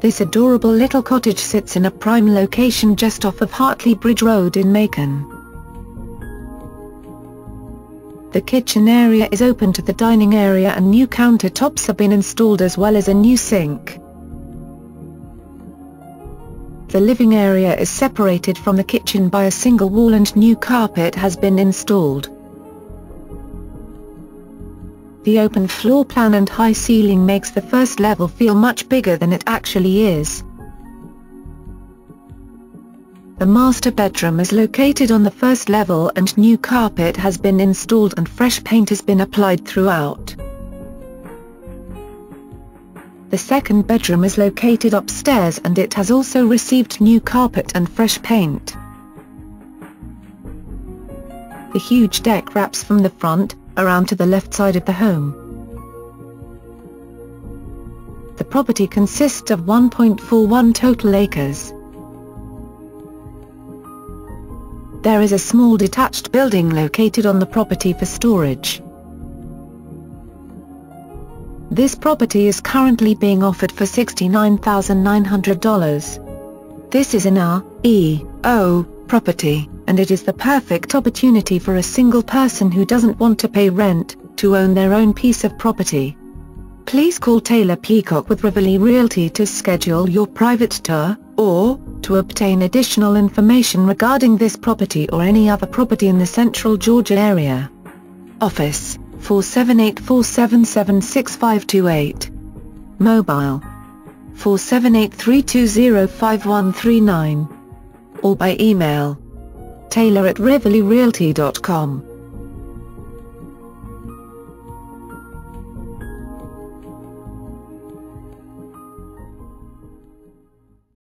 This adorable little cottage sits in a prime location just off of Hartley Bridge Road in Macon. The kitchen area is open to the dining area and new countertops have been installed as well as a new sink. The living area is separated from the kitchen by a single wall and new carpet has been installed. The open floor plan and high ceiling makes the first level feel much bigger than it actually is. The master bedroom is located on the first level and new carpet has been installed and fresh paint has been applied throughout. The second bedroom is located upstairs and it has also received new carpet and fresh paint. The huge deck wraps from the front, around to the left side of the home. The property consists of 1.41 total acres. There is a small detached building located on the property for storage. This property is currently being offered for $69,900. This is an R.E.O. property, and it is the perfect opportunity for a single person who doesn't want to pay rent, to own their own piece of property. Please call Taylor Peacock with Rivoli Realty to schedule your private tour, or, to obtain additional information regarding this property or any other property in the central Georgia area. Office, 478-477-6528. Mobile, 478-320-5139. Or by email, taylor at rivolirealty.com.